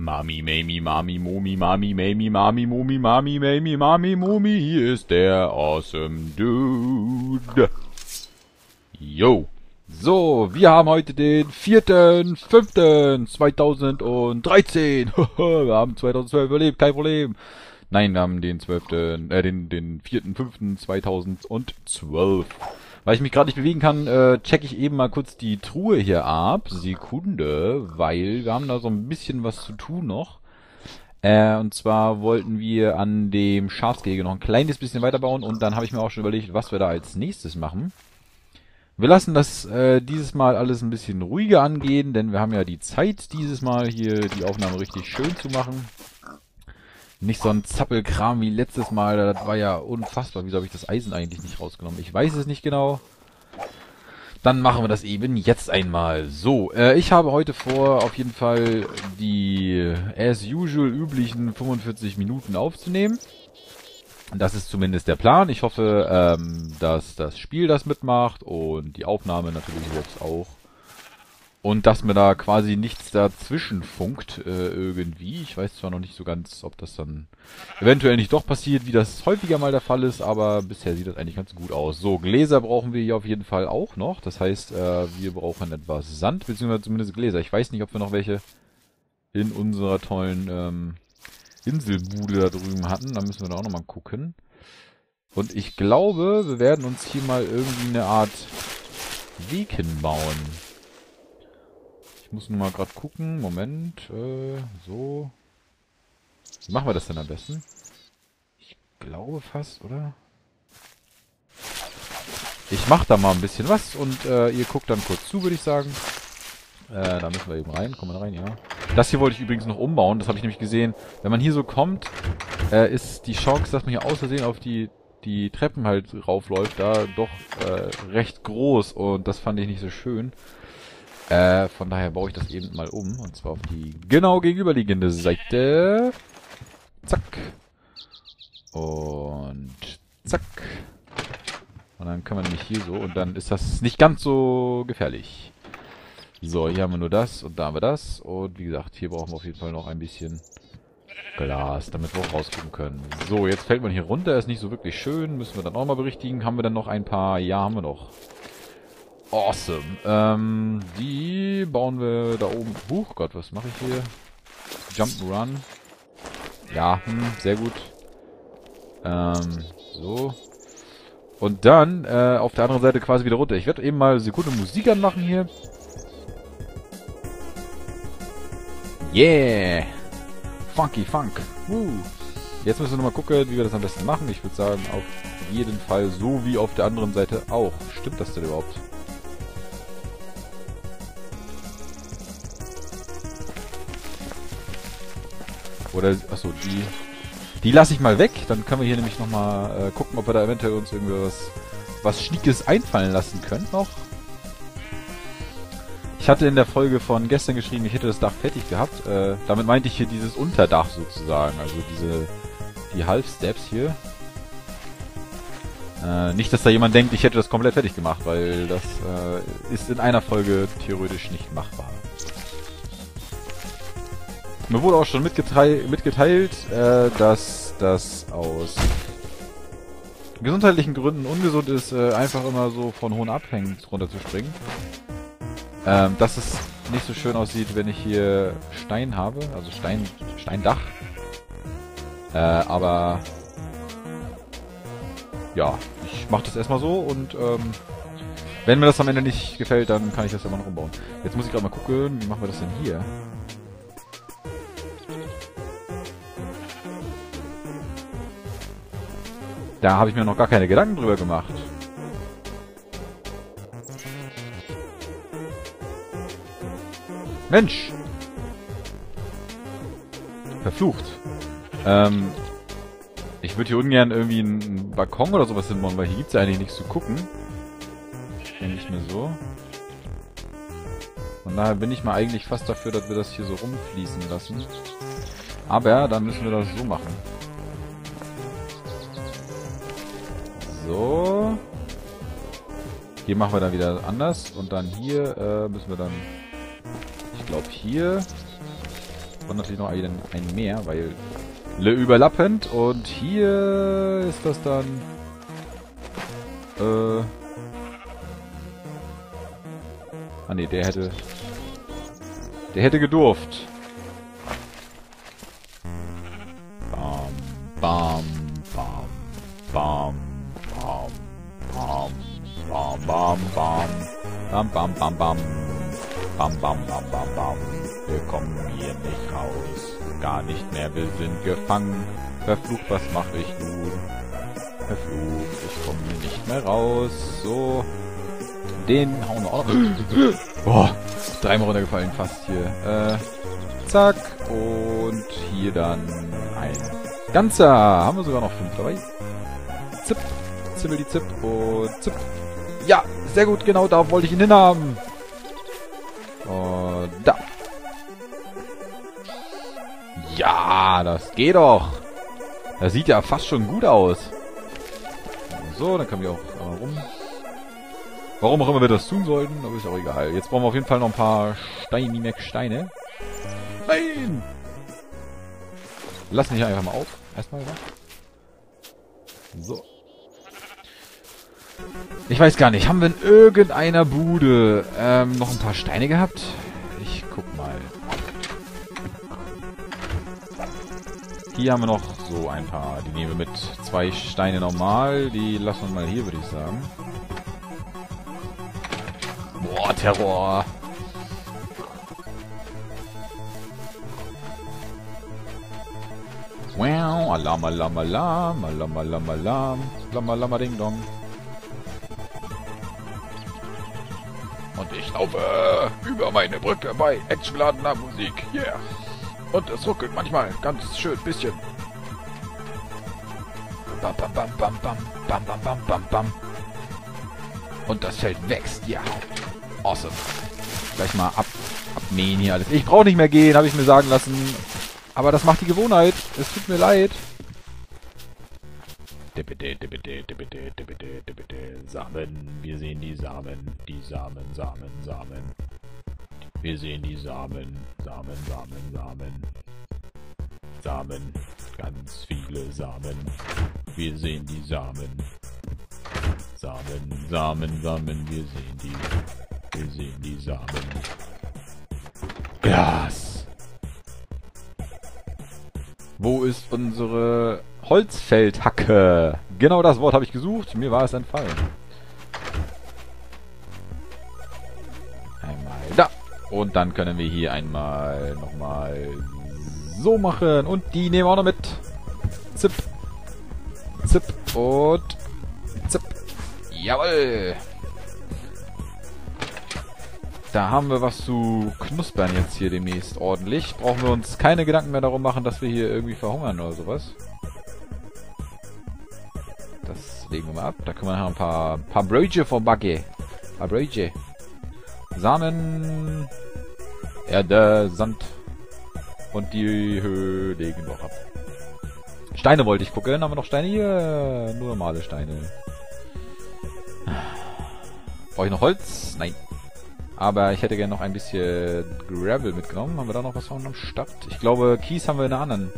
Mami, Mami, Mami, Mumi, Mami, Mami, Mami, Mumi, Mami, Mami, Mami, Mumi, hier ist der Awesome Dude. Yo. So, wir haben heute den 4.5.2013. wir haben 2012 überlebt, kein Problem. Nein, wir haben den 12., äh, den, den 4.5.2012. Weil ich mich gerade nicht bewegen kann, äh, check ich eben mal kurz die Truhe hier ab. Sekunde, weil wir haben da so ein bisschen was zu tun noch. Äh, und zwar wollten wir an dem Schafsgehege noch ein kleines bisschen weiterbauen und dann habe ich mir auch schon überlegt, was wir da als nächstes machen. Wir lassen das äh, dieses Mal alles ein bisschen ruhiger angehen, denn wir haben ja die Zeit dieses Mal hier die Aufnahme richtig schön zu machen. Nicht so ein Zappelkram wie letztes Mal. Das war ja unfassbar. Wieso habe ich das Eisen eigentlich nicht rausgenommen? Ich weiß es nicht genau. Dann machen wir das eben jetzt einmal. So, äh, ich habe heute vor, auf jeden Fall die as usual üblichen 45 Minuten aufzunehmen. Das ist zumindest der Plan. Ich hoffe, ähm, dass das Spiel das mitmacht und die Aufnahme natürlich jetzt auch. Und dass mir da quasi nichts dazwischen funkt äh, irgendwie. Ich weiß zwar noch nicht so ganz, ob das dann eventuell nicht doch passiert, wie das häufiger mal der Fall ist, aber bisher sieht das eigentlich ganz gut aus. So, Gläser brauchen wir hier auf jeden Fall auch noch. Das heißt, äh, wir brauchen etwas Sand, beziehungsweise zumindest Gläser. Ich weiß nicht, ob wir noch welche in unserer tollen ähm, Inselbude da drüben hatten. Da müssen wir da auch nochmal gucken. Und ich glaube, wir werden uns hier mal irgendwie eine Art Weg hinbauen. Ich muss nur mal gerade gucken. Moment. Äh, so. Wie machen wir das denn am besten? Ich glaube fast, oder? Ich mache da mal ein bisschen was und äh, ihr guckt dann kurz zu, würde ich sagen. Äh, da müssen wir eben rein. Kommen wir rein, ja. Das hier wollte ich übrigens noch umbauen. Das habe ich nämlich gesehen. Wenn man hier so kommt, äh, ist die Chance, dass man hier aus Versehen auf die, die Treppen halt raufläuft, da doch äh, recht groß. Und das fand ich nicht so schön. Äh, von daher baue ich das eben mal um. Und zwar auf die genau gegenüberliegende Seite. Zack. Und zack. Und dann können wir nämlich hier so. Und dann ist das nicht ganz so gefährlich. So, hier haben wir nur das und da haben wir das. Und wie gesagt, hier brauchen wir auf jeden Fall noch ein bisschen Glas, damit wir auch rausgucken können. So, jetzt fällt man hier runter. Ist nicht so wirklich schön. Müssen wir dann auch mal berichtigen. Haben wir dann noch ein paar? Ja, haben wir noch. Awesome. Ähm, die bauen wir da oben. Huch Gott, was mache ich hier? Jump Run. Ja, hm, sehr gut. Ähm, so. Und dann äh, auf der anderen Seite quasi wieder runter. Ich werde eben mal Sekunde Musik anmachen hier. Yeah! Funky Funk. Uh. Jetzt müssen wir nochmal gucken, wie wir das am besten machen. Ich würde sagen, auf jeden Fall so wie auf der anderen Seite auch. Stimmt das denn überhaupt? Oder, achso, die... Die lasse ich mal weg. Dann können wir hier nämlich nochmal äh, gucken, ob wir da eventuell uns irgendwas was Schniekes einfallen lassen können noch. Ich hatte in der Folge von gestern geschrieben, ich hätte das Dach fertig gehabt. Äh, damit meinte ich hier dieses Unterdach sozusagen. Also diese... Die Half-Steps hier. Äh, nicht, dass da jemand denkt, ich hätte das komplett fertig gemacht, weil das äh, ist in einer Folge theoretisch nicht machbar. Mir wurde auch schon mitgeteilt, mitgeteilt äh, dass das aus gesundheitlichen Gründen ungesund ist, äh, einfach immer so von hohen Abhängen runterzuspringen. Ähm, dass es nicht so schön aussieht, wenn ich hier Stein habe, also Stein, Steindach. Äh, aber ja, ich mache das erstmal so und ähm, wenn mir das am Ende nicht gefällt, dann kann ich das immer noch umbauen. Jetzt muss ich gerade mal gucken, wie machen wir das denn hier? Da habe ich mir noch gar keine Gedanken drüber gemacht. Mensch! Verflucht. Ähm, ich würde hier ungern irgendwie einen Balkon oder sowas hinbauen, weil hier gibt es ja eigentlich nichts zu gucken. Denke ich mir so. Von daher bin ich mal eigentlich fast dafür, dass wir das hier so rumfließen lassen. Aber dann müssen wir das so machen. So. Hier machen wir dann wieder anders. Und dann hier äh, müssen wir dann... Ich glaube hier... Und natürlich noch einen, einen mehr, weil le überlappend. Und hier ist das dann... Äh... Ah ne, der hätte... Der hätte gedurft. Bam, bam, bam, bam, bam. Bam, bam, bam, bam. Bam, bam, bam, bam, bam. Wir kommen hier nicht raus. Gar nicht mehr, wir sind gefangen. Verflucht, was mache ich nun? Verflucht, ich komme hier nicht mehr raus. So. Den hauen wir auch noch. Boah, dreimal runtergefallen fast hier. Äh, zack. Und hier dann ein ganzer. Haben wir sogar noch fünf dabei. Zip, zippel die Zip und Zip. Ja, sehr gut. Genau da wollte ich ihn hinhaben. Und da. Ja, das geht doch. Das sieht ja fast schon gut aus. So, dann können wir auch äh, rum. Warum auch immer wir das tun sollten, aber ist auch egal. Jetzt brauchen wir auf jeden Fall noch ein paar Steini Steine. Nein! Wir hier einfach mal auf. Erstmal, wa? So. Ich weiß gar nicht, haben wir in irgendeiner Bude ähm, noch ein paar Steine gehabt? Ich guck mal. Hier haben wir noch so ein paar. Die nehmen wir mit zwei Steine normal. Die lassen wir mal hier, würde ich sagen. Boah, Terror. Wow, Alarm, Alarm, Alarm, Alarm, Alarm, Alarm, Alarm, Alarm, Ding Dong. Und ich laufe über meine Brücke bei actiongeladener Musik. Yeah. Und es ruckelt manchmal ganz schön bisschen. Bam, bam, bam, bam, bam, bam, bam, bam, bam, bam. Und das Feld wächst, ja. Awesome. Gleich mal ab, abmähen hier alles. Ich brauche nicht mehr gehen, habe ich mir sagen lassen. Aber das macht die Gewohnheit. Es tut mir leid. Samen. Wir sehen die Samen. Die Samen, Samen, Samen. Wir sehen die Samen. Samen, Samen, Samen. Samen. Ganz viele Samen. Wir sehen die Samen. Samen, Samen, Samen. Wir sehen die. Wir sehen die Samen. Glas. Wo ist unsere Holzfeldhacke? Genau das Wort habe ich gesucht. Mir war es entfallen. Einmal da. Und dann können wir hier einmal nochmal so machen. Und die nehmen wir auch noch mit. Zip. Zip. Und zip. Jawoll. Da haben wir was zu knuspern jetzt hier demnächst ordentlich. Brauchen wir uns keine Gedanken mehr darum machen, dass wir hier irgendwie verhungern oder sowas. Das legen wir mal ab. Da können wir nachher ein paar, paar Brötchen vorbacken. Ein paar Brötchen. Samen, Erde, Sand und die Höhe legen wir auch ab. Steine wollte ich gucken. Haben wir noch Steine hier? Nur normale Steine. Brauche ich noch Holz? Nein. Aber ich hätte gerne noch ein bisschen Gravel mitgenommen. Haben wir da noch was von am Start? Ich glaube, Kies haben wir in einer anderen.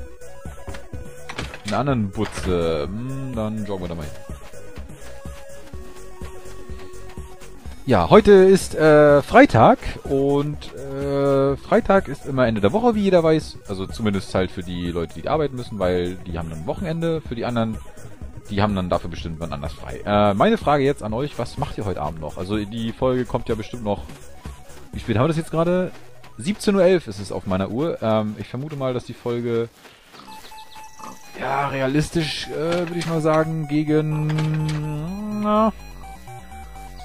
In einer anderen Butze. Hm, dann joggen wir da mal hin. Ja, heute ist äh, Freitag und äh, Freitag ist immer Ende der Woche, wie jeder weiß. Also zumindest halt für die Leute, die arbeiten müssen, weil die haben dann Wochenende. Für die anderen, die haben dann dafür bestimmt wann anders frei. Äh, meine Frage jetzt an euch, was macht ihr heute Abend noch? Also die Folge kommt ja bestimmt noch wie spät haben wir das jetzt gerade? 17.11 Uhr ist es auf meiner Uhr. Ähm, ich vermute mal, dass die Folge, ja, realistisch, äh, würde ich mal sagen, gegen, na,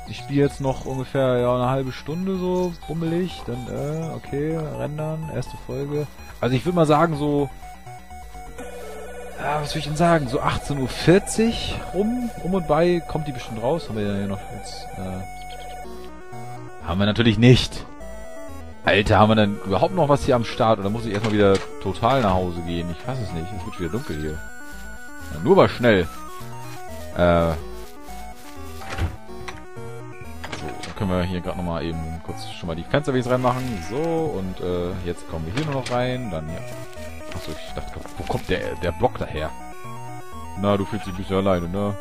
ich spiele jetzt noch ungefähr, ja, eine halbe Stunde so, bummelig, dann, äh, okay, rendern, erste Folge. Also ich würde mal sagen, so, ja, was würde ich denn sagen, so 18.40 Uhr rum, um und bei, kommt die bestimmt raus. Haben wir ja noch jetzt, äh, haben wir natürlich nicht. Alter, haben wir denn überhaupt noch was hier am Start? Oder muss ich erstmal wieder total nach Hause gehen? Ich weiß es nicht. Es wird wieder dunkel hier. Ja, nur mal schnell. Äh. So, dann können wir hier gerade nochmal eben kurz schon mal die Fensterwesen reinmachen. So, und äh, jetzt kommen wir hier nur noch rein. Dann hier. Achso, ich dachte, wo kommt der, der Block daher? Na, du fühlst dich ein bisschen alleine, ne?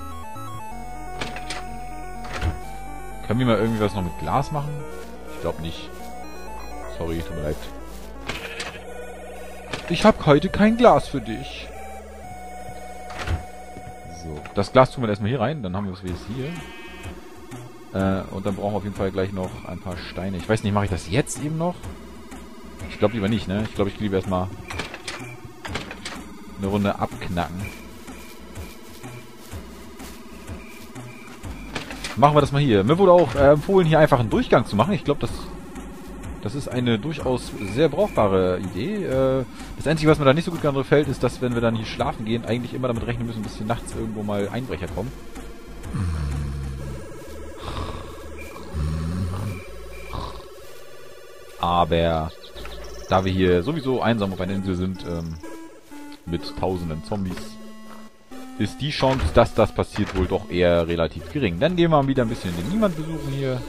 Können wir mal irgendwie was noch mit Glas machen? Ich glaube nicht. Sorry, tut mir leid. Ich habe heute kein Glas für dich. So, das Glas tun wir erstmal hier rein, dann haben wir es wie es hier. Äh, und dann brauchen wir auf jeden Fall gleich noch ein paar Steine. Ich weiß nicht, mache ich das jetzt eben noch? Ich glaube lieber nicht, ne? Ich glaube, ich lieber erstmal eine Runde abknacken. Machen wir das mal hier. Mir wurde auch äh, empfohlen, hier einfach einen Durchgang zu machen. Ich glaube, das, das ist eine durchaus sehr brauchbare Idee. Äh, das Einzige, was mir da nicht so gut gefällt, ist, dass wenn wir dann hier schlafen gehen, eigentlich immer damit rechnen müssen, dass hier nachts irgendwo mal Einbrecher kommen. Aber da wir hier sowieso einsam auf einer Insel sind, ähm, mit tausenden Zombies, ist die Chance, dass das passiert, wohl doch eher relativ gering. Dann gehen wir mal wieder ein bisschen den Niemand besuchen hier.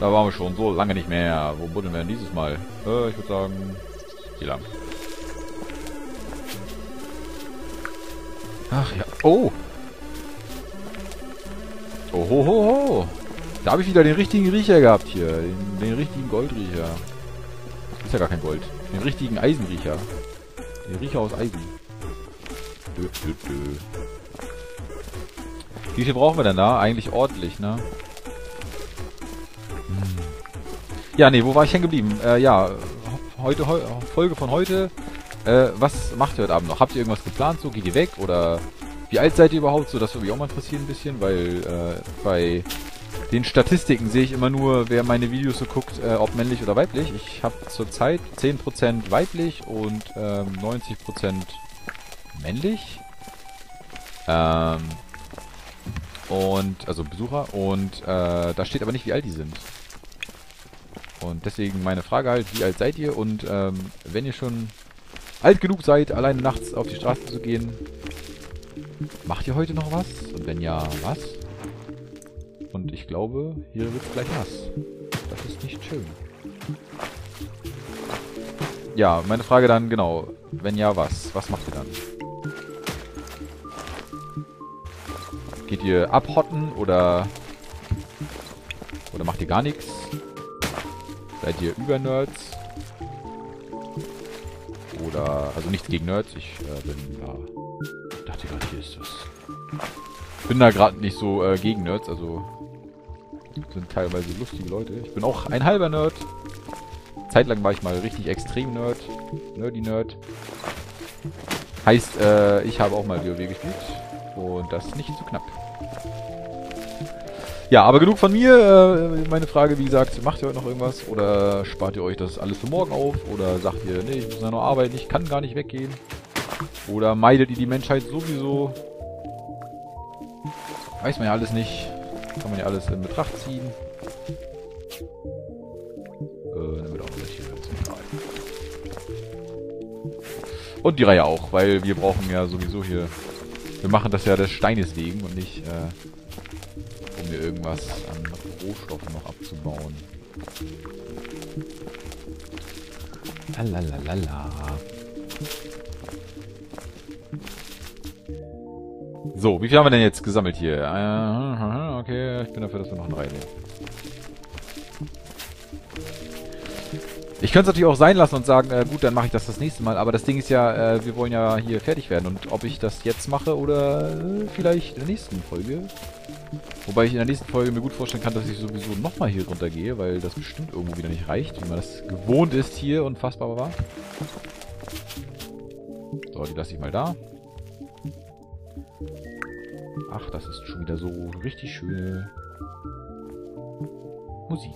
Da waren wir schon so lange nicht mehr. Wo buddeln wir denn dieses Mal? Äh, ich würde sagen, hier lang. Ach ja. Oh! Oh, ho, ho, ho. Da habe ich wieder den richtigen Riecher gehabt hier. Den, den richtigen Goldriecher. Ist ja gar kein Gold. Den richtigen Eisenriecher. Den Riecher aus Eisen. Dö, dö, dö. Wie viel brauchen wir denn da? Eigentlich ordentlich, ne? Hm. Ja, nee, wo war ich hängen geblieben? Äh, ja, heute, heu, Folge von heute. Äh, was macht ihr heute Abend noch? Habt ihr irgendwas geplant? So, geht ihr weg? Oder wie alt seid ihr überhaupt? So, das würde mich auch mal interessieren ein bisschen, weil äh, bei den Statistiken sehe ich immer nur, wer meine Videos so guckt, äh, ob männlich oder weiblich. Ich habe zurzeit 10% weiblich und ähm, 90% männlich. Ähm, und, also Besucher. Und äh, da steht aber nicht, wie alt die sind. Und deswegen meine Frage halt, wie alt seid ihr? Und ähm, wenn ihr schon alt genug seid, alleine nachts auf die Straße zu gehen, macht ihr heute noch was? Und wenn ja, was? Und ich glaube, hier wird es gleich nass. Das ist nicht schön. Ja, meine Frage dann, genau. Wenn ja, was? Was macht ihr dann? Geht ihr abhotten oder... Oder macht ihr gar nichts? Seid ihr über Nerds? Oder... Also nichts gegen Nerds. Ich äh, bin da... Ich dachte gerade, hier ist das. Bin da gerade nicht so äh, gegen Nerds, also sind teilweise lustige Leute. Ich bin auch ein halber Nerd. Zeitlang war ich mal richtig extrem Nerd. Nerdy Nerd. Heißt, äh, ich habe auch mal WoW gespielt. Und das nicht zu knapp. Ja, aber genug von mir. Äh, meine Frage, wie gesagt, macht ihr heute noch irgendwas? Oder spart ihr euch das alles für morgen auf? Oder sagt ihr, nee, ich muss ja noch arbeiten, ich kann gar nicht weggehen? Oder meidet ihr die Menschheit sowieso? Weiß man ja alles nicht. Kann man ja alles in Betracht ziehen. Äh. Und die Reihe auch, weil wir brauchen ja sowieso hier... Wir machen das ja des Steines wegen und nicht, äh, um mir irgendwas an Rohstoffen noch abzubauen. Lalalala. So, wie viel haben wir denn jetzt gesammelt hier? Äh, okay, ich bin dafür, dass wir noch einen reinnehmen. Ich könnte es natürlich auch sein lassen und sagen, äh, gut, dann mache ich das das nächste Mal. Aber das Ding ist ja, äh, wir wollen ja hier fertig werden. Und ob ich das jetzt mache oder äh, vielleicht in der nächsten Folge. Wobei ich in der nächsten Folge mir gut vorstellen kann, dass ich sowieso nochmal hier runter gehe, weil das bestimmt irgendwo wieder nicht reicht, wie man das gewohnt ist hier und fassbar war. So, die lasse ich mal da. Ach, das ist schon wieder so richtig schöne Musik.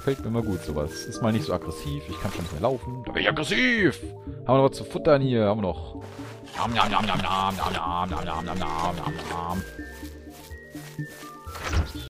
Gefällt mir immer gut sowas. Ist mal nicht so aggressiv. Ich kann schon nicht mehr laufen. Da bin ich aggressiv! Haben wir noch was zu futtern hier? Haben wir noch. Nam, nam, nam, nam, nam, nam, nam, nam, nam, nam, nam, nam.